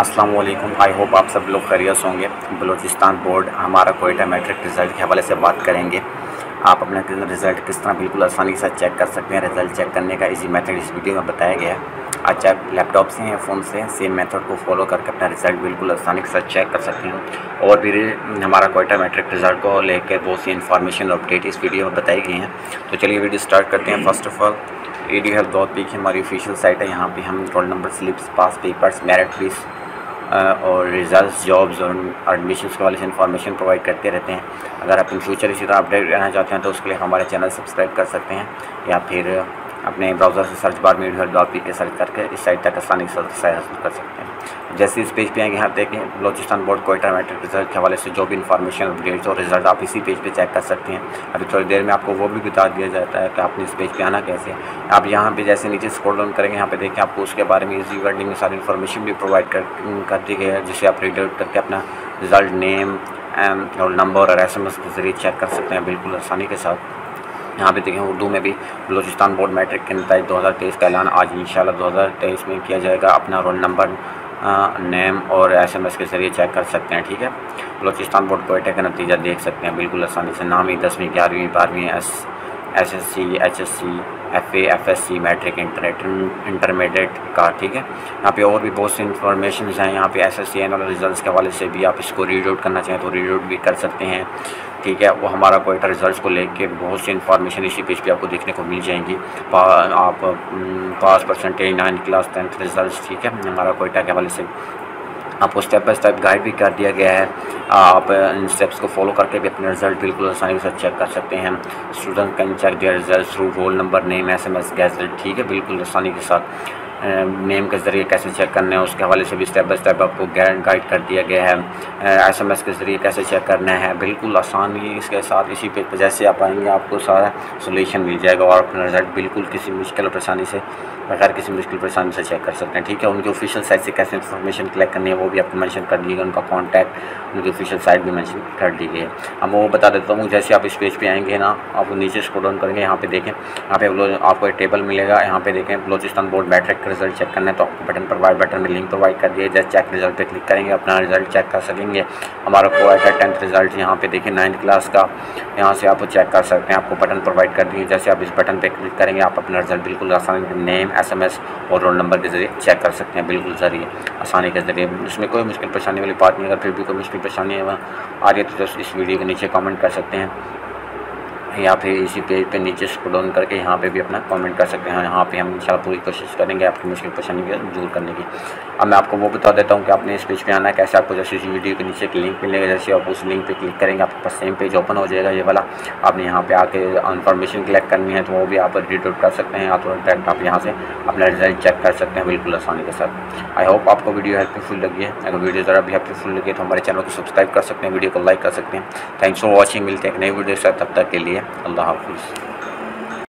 अस्सलाम वालेकुम I hope आप सब लोग खैरियत होंगे। बलूचिस्तान बोर्ड हमारा कोयटा मैट्रिक रिज़ल्ट के हवाले से बात करेंगे। आप अपना रिज़ल्ट किस तरह बिल्कुल आसानी से चेक कर सकते हैं। रिज़ल्ट चेक करने का इजी मेथड इस वीडियो में बताया गया है। चाहे लैपटॉप से हैं फ़ोन से सेम मेथड को फॉलो करके अपना रिज़ल्ट बिल्कुल आसानी के साथ चेक कर सकते हैं। और भी हमारा कोयटा मैट्रिक रिज़ल्ट को लेकर बहुत सी इन्फॉर्मेशन अपडेट इस वीडियो में बताई गई हैं। तो चलिए वीडियो स्टार्ट करते हैं। First of all A D health dot P की हमारी ऑफिशियल साइट है। यहाँ पे हम roll number slips pass papers merit list और रिज़ल्ट जॉब्स और एडमिशन के वाले से इन्फॉर्मेशन प्रोवाइड करते रहते हैं। अगर आप इन फ्यूचर इसी तरह अपडेट रहना चाहते हैं तो उसके लिए हमारे चैनल सब्सक्राइब कर सकते हैं या फिर अपने ब्राउज़र से सर्च बार में डॉट पी सर्च करके इस साइट तक आसानी से हासिल कर सकते हैं। जैसे इस पेज पे आएँगे यहाँ देखें, Balochistan board, Quetta, matric result के हवाले से जो भी इन्फॉर्मेशन अपडेट्स और रिज़ल्ट आप इसी पेज पे चेक कर सकते हैं। अभी थोड़ी देर में आपको वो भी बता दिया जाता है कि आपने इस पेज पे आना कैसे आप यहाँ पे जैसे नीचे स्क्रॉल डाउन करेंगे, यहाँ पे देखें आपको उसके बारे में इजी वर्डिंग में सारी इन्फॉर्मेशन भी प्रोवाइड कर कर दी गई है, जिसे आप रीड करके अपना रिज़ल्ट नेम और नंबर और एस एम एस के ज़रिए चेक कर सकते हैं बिल्कुल आसानी के साथ। यहाँ पे देखें उर्दू में भी बलूचिस्तान बोर्ड मैट्रिक के नतज दो हज़ार तेईस का ऐलान आज इन दो हज़ार तेईस में किया जाएगा। अपना रोल नंबर नेम और एसएमएस के ज़रिए चेक कर सकते हैं, ठीक है? बलोचिस्तान बोर्ड कोयटे का नतीजा देख सकते हैं। बिल्कुल आसानी से नाम ही दसवीं, ग्यारहवीं, बारहवीं, S S S C H S C F A F S C matric internet intermediate का ठीक है? यहाँ पे और भी बहुत सी इन्फॉर्मेशन हैं। यहाँ पे एस एस सी एन वाले रिज़ल्ट के हवाले से भी आप इसको रीड आउट करना चाहें तो रीड आउट भी कर सकते हैं ठीक है? वो हमारा कोयटा रिज़ल्ट को लेके बहुत सी इन्फॉर्मेशन इसी पेज पे आपको देखने को मिल जाएँगी। पा, आप pass percentage nine class tenth result ठीक है? हमारा कोयटा के हवाले से। आपको स्टेप बाय स्टेप गाइड भी कर दिया गया है। आप इन स्टेप्स को फॉलो करके भी अपने रिज़ल्ट बिल्कुल आसानी से चेक कर सकते हैं। Student can check their result through roll number name S M S gadget ठीक है? बिल्कुल आसानी के साथ। नेम के ज़रिए कैसे चेक करना है, उसके हवाले से भी स्टेप बाय स्टेप आपको गाइड कर दिया गया है। एस एम एस के ज़रिए कैसे चेक करना है, बिल्कुल आसानी इसके साथ। इसी पर जैसे आप आएँगे, आपको सारा सोल्यूशन मिल जाएगा और अपना रिज़ल्ट बिल्कुल किसी मुश्किल परेशानी से, बगैर किसी मुश्किल परेशानी से चेक कर सकते हैं। ठीक है, उनकी ऑफिशियल साइट से कैसे इन्फॉर्मेशन कलेक्ट करनी है, वो भी आपको मैंशन कर दी गई उनका कॉन्टैक्ट उनकी ऑफिशियल साइट भी मैंशन कर दी गई है। अब वो बता देता हूँ, जैसे आप इस पेज पे आएँगे ना, आप नीचे स्क्रॉल डाउन करेंगे, यहाँ पे देखें, यहाँ पे आपको एक टेबल मिलेगा, यहाँ पे देखें, Balochistan board matric result check करना है तो आपको बटन प्रोवाइड बटन में लिंक प्रोवाइड कर दिए जैसे चेक रिज़ल्ट पे क्लिक करेंगे, अपना रिज़ल्ट चेक कर सकेंगे। हमारा कोविड का टेंथ रिज़ल्ट यहाँ पे देखें नाइन्थ क्लास का। यहाँ से आप चेक कर सकते हैं, आपको बटन प्रोवाइड कर दिए जैसे आप इस बटन पर क्लिक करेंगे, आप अपना रिज़ल्ट बिल्कुल आसानी नेम एस एम एस और रोल नंबर के ज़रिए चेक कर सकते हैं। बिल्कुल ज़रिए आसानी के ज़रिए। इसमें कोई मुश्किल परेशानी वाली बात नहीं अगर फिर भी कोई मुश्किल परेशानी आ रही है तो इस वीडियो के नीचे कमेंट कर सकते हैं। या फिर इसी पेज पे नीचे स्क्रॉल डाउन करके यहाँ पे भी अपना कमेंट कर सकते हैं। यहाँ पे हम इंशाल्लाह पूरी कोशिश करेंगे आपकी मुश्किल परेशानी को दूर करने की। अब मैं आपको वो बता देता हूँ कि आपने इस पेज पे आना है, कैसे आपको जैसे इस वीडियो के नीचे एक लिंक मिलेगा, जैसे आप उस लिंक पर क्लिक करेंगे, आपके पास सेम पेज ओपन हो जाएगा ये वाला। आपने यहाँ पर आके इन्फॉर्मेशन कलेक्ट करनी है तो वो भी आप आउट कर सकते हैं या तो डायरेक्ट आप यहाँ से अपना रिज़ल्ट चेक कर सकते हैं बिल्कुल आसानी के साथ। आई होप आपको वीडियो हेल्पफुल लगी है। अगर वीडियो ज़रा भी हेल्पफुल लगी तो हमारे चैनल को सब्सक्राइब कर सकते हैं वीडियो को लाइक कर सकते हैं। थैंक्स फॉर वॉचिंग मिलते हैं एक नई वीडियो से तब तक के लिए আল্লাহ হাফিজ